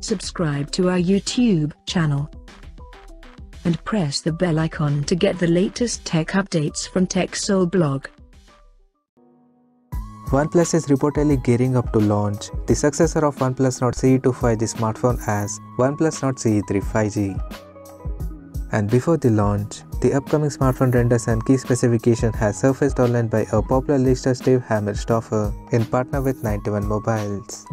subscribe to our YouTube channel and press the bell icon to get the latest tech updates from TechSole blog. OnePlus is reportedly gearing up to launch the successor of OnePlus Nord CE2 5G smartphone as OnePlus Nord CE3 5G. And before the launch, the upcoming smartphone renders and key specification has surfaced online by a popular lister Steve Hemmerstoffer in partner with 91 Mobiles.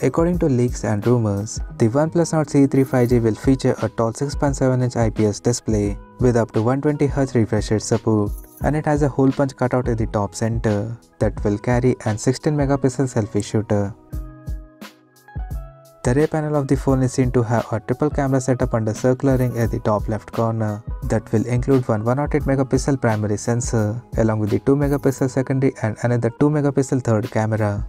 According to leaks and rumors, the OnePlus Nord CE3 5G will feature a tall 6.7-inch IPS display with up to 120Hz refresh rate support and it has a hole punch cutout in the top center that will carry an 16 megapixel selfie shooter. The rear panel of the phone is seen to have a triple camera setup under circular ring at the top left corner that will include one 108 megapixel primary sensor along with the 2 megapixel secondary and another 2 megapixel third camera.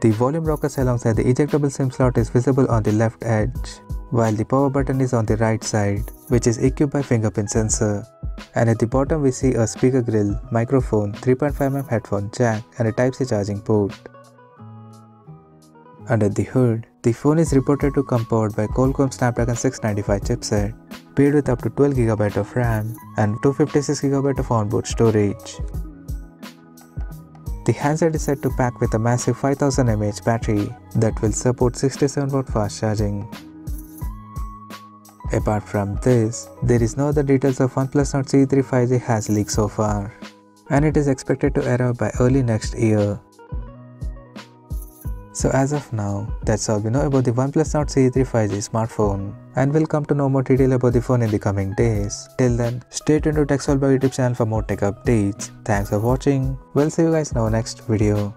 The volume rockers alongside the ejectable SIM slot is visible on the left edge, while the power button is on the right side, which is equipped by fingerprint sensor. And at the bottom we see a speaker grill, microphone, 3.5mm headphone jack and a Type-C charging port. Under the hood, the phone is reported to come powered by Qualcomm Snapdragon 695 chipset, paired with up to 12GB of RAM and 256GB of onboard storage. The handset is set to pack with a massive 5000 mAh battery that will support 67W fast charging. Apart from this, there is no other details of OnePlus Nord CE3 5G has leaked so far, and it is expected to arrive by early next year. So as of now, that's all we know about the OnePlus Nord CE3 5G smartphone and we'll come to know more detail about the phone in the coming days. Till then, stay tuned to TechSole YouTube channel for more tech updates. Thanks for watching. We'll see you guys in our next video.